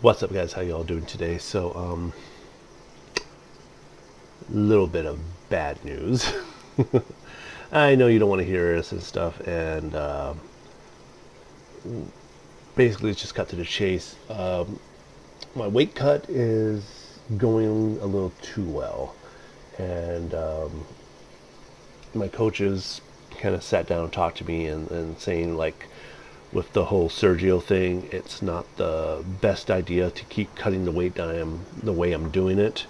What's up, guys? How y'all doing today? So, um, little bit of bad news. I know you don't want to hear this and stuff, and uh, basically, it's just cut to the chase. Um, my weight cut is going a little too well, and um, my coaches kind of sat down and talked to me and, and saying like with the whole Sergio thing, it's not the best idea to keep cutting the weight down the way I'm doing it.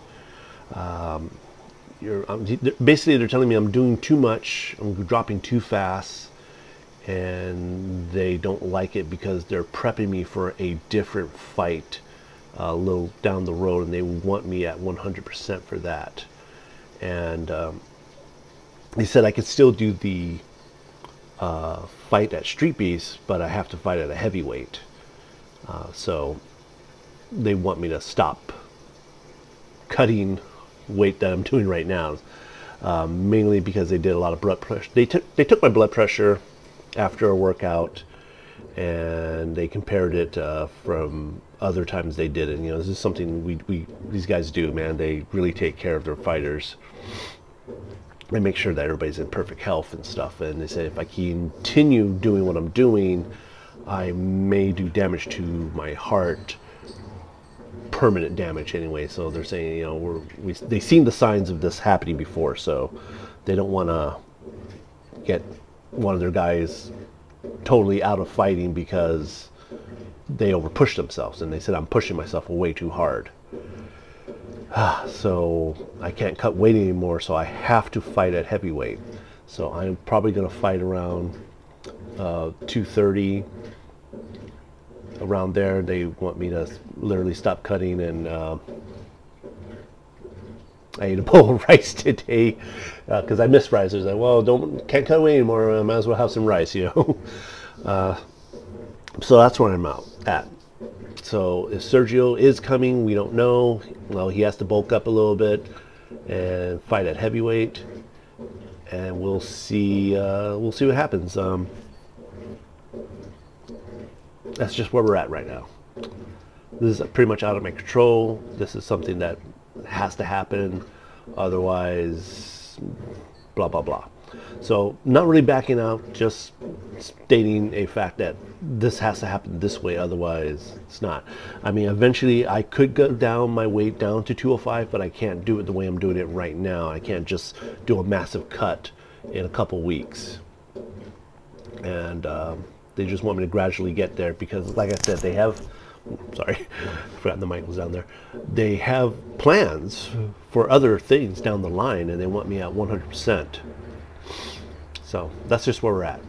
Um, basically, they're telling me I'm doing too much, I'm dropping too fast, and they don't like it because they're prepping me for a different fight uh, a little down the road, and they want me at 100% for that. And um, they said I could still do the uh, fight at Street Beefs, but I have to fight at a heavyweight. Uh, so they want me to stop cutting weight that I'm doing right now, um, mainly because they did a lot of blood pressure. They took they took my blood pressure after a workout, and they compared it uh, from other times they did it. You know, this is something we, we these guys do, man. They really take care of their fighters. I make sure that everybody's in perfect health and stuff. And they say if I continue doing what I'm doing, I may do damage to my heart, permanent damage anyway. So they're saying, you know, we're, we, they've seen the signs of this happening before, so they don't want to get one of their guys totally out of fighting because they overpushed themselves. And they said, I'm pushing myself way too hard. So I can't cut weight anymore, so I have to fight at heavyweight. So I'm probably going to fight around uh, 230, around there. They want me to literally stop cutting, and uh, I ate a bowl of rice today because uh, I miss rice. I was like, well, don't can't cut away anymore. I might as well have some rice, you know. Uh, so that's where I'm out at. So if Sergio is coming, we don't know. Well, he has to bulk up a little bit and fight at heavyweight, and we'll see. Uh, we'll see what happens. Um, that's just where we're at right now. This is pretty much out of my control. This is something that has to happen, otherwise, blah blah blah. So not really backing out, just stating a fact that this has to happen this way, otherwise it's not. I mean, eventually I could go down my weight down to 205, but I can't do it the way I'm doing it right now. I can't just do a massive cut in a couple weeks. And um, they just want me to gradually get there because, like I said, they have sorry, I forgot the mic was down there. They have plans for other things down the line, and they want me at 100%. So that's just where we're at.